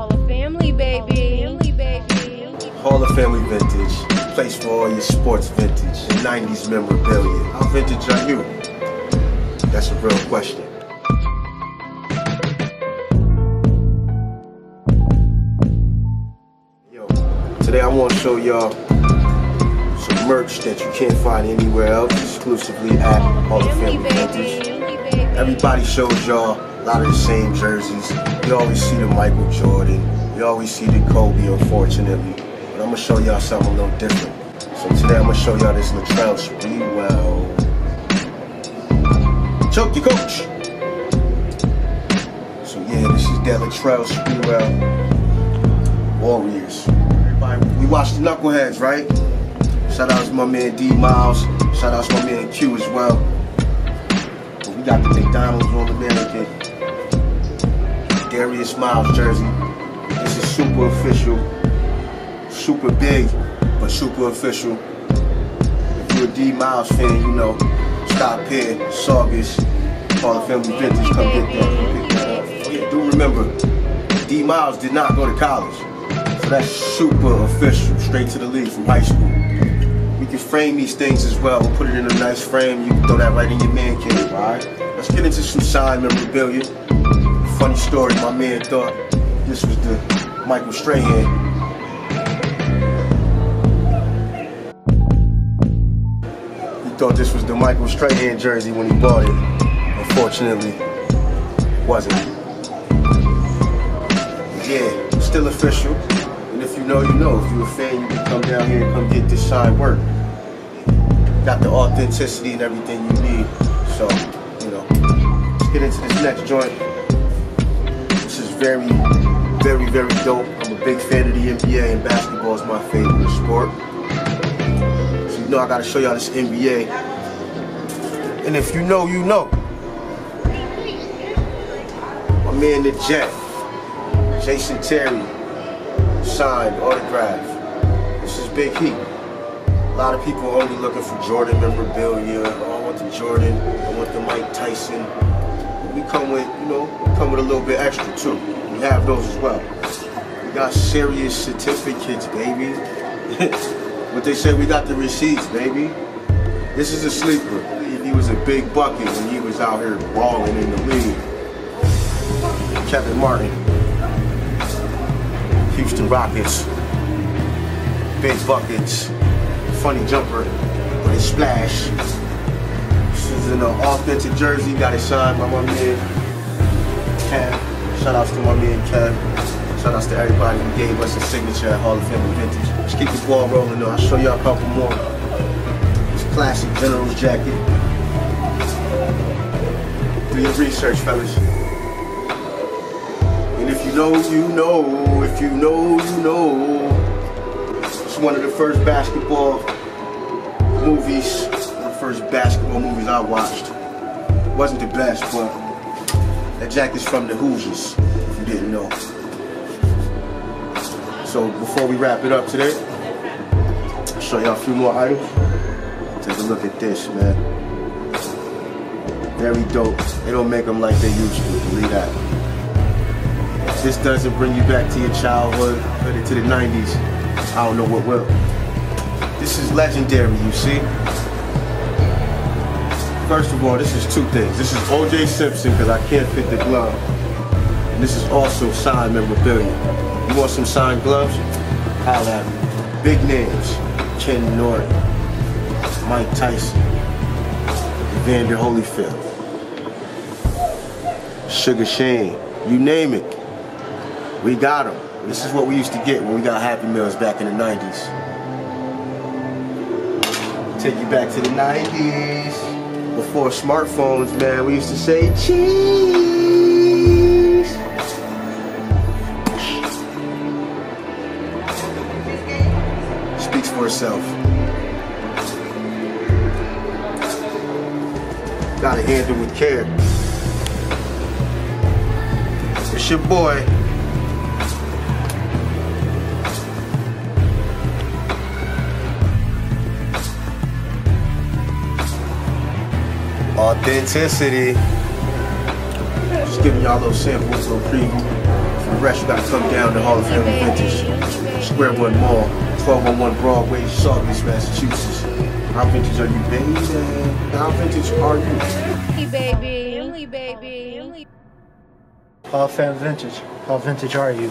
Hall of Family, baby. Family, baby. Hall of Family Vintage, place for all your sports vintage, 90s memorabilia. How vintage are you? That's a real question. Yo, today I want to show y'all some merch that you can't find anywhere else, exclusively at Hall of Family, Family Vintage. Family, baby. Everybody shows y'all a lot of the same jerseys. You always see the Michael Jordan. You always see the Kobe, unfortunately. But I'm gonna show y'all something a little different. So today I'm gonna show y'all this Latrell Sprewell. Choke your coach. So yeah, this is that Latrell Sprewell Warriors. Everybody, we watched the Knuckleheads, right? Shout out to my man D Miles. Shout out to my man Q as well. But we got the McDonald's All American. Darius Miles jersey. This is super official. Super big, but super official. If you're a D Miles fan, you know. Stop here, Saugus, Hall of Family Vintage, come get that. Come pick that up. Oh yeah, do remember, D Miles did not go to college. So that's super official, straight to the league from high school. We can frame these things as well. We'll put it in a nice frame. You can throw that right in your man cave, alright? Let's get into some signed memorabilia. Funny story, my man thought this was the Michael Strahan. He thought this was the Michael Strahan jersey when he bought it. Unfortunately, wasn't. Yeah, still official. And if you know, you know. If you're a fan, you can come down here and come get this signed work. Got the authenticity and everything you need. So, you know, let's get into this next joint. Very, very, very dope. I'm a big fan of the NBA and basketball is my favorite sport. So you know I gotta show y'all this NBA. And if you know, you know. My man the Jet, Jason Terry, signed, autograph. This is Big Heat. A lot of people are only looking for Jordan memorabilia. Oh, I want the Jordan, I want the Mike Tyson. We come with, you know, come with a little bit extra too. We have those as well. We got serious certificates, baby. but they say, we got the receipts, baby. This is a sleeper. He was a big bucket when he was out here balling in the league. Kevin Martin. Houston Rockets. Big buckets. Funny jumper. But it splash. Is an authentic jersey. Got it signed by my man Kev. Shout outs to my man Kev. Shout outs to everybody who gave us a signature at Hall of Fame Vintage. Let's keep this ball rolling though. I'll show y'all a couple more. This classic General's jacket. Do your research, fellas. And if you know, you know. If you know, you know. It's one of the first basketball movies, first basketball movies I watched. Wasn't the best, but that jacket's from the Hoosiers, if you didn't know. So before we wrap it up today, I'll show y'all a few more items. Take a look at this, man. Very dope. They don't make them like they used to, believe that. If this doesn't bring you back to your childhood, but into the 90s, I don't know what will. This is legendary, you see? First of all, this is two things. This is OJ Simpson, because I can't fit the glove. And this is also signed memorabilia. You want some signed gloves? I'll have it. Big names. Ken Norton, Mike Tyson, Evander Holyfield, Sugar Shane, you name it. We got them. This is what we used to get when we got Happy Meals back in the 90s. Take you back to the 90s. Before smartphones, man, we used to say cheese. Speaks for itself. Gotta handle with care. It's your boy. Authenticity. Just giving y'all a little sample, a little preview The rest, you gotta come down to Hall of Family Vintage. Square One Mall, 1211 Broadway, Saugus, Massachusetts. How vintage are you, baby? How vintage are you? Family, baby. Family, baby. How fan vintage? How vintage are you?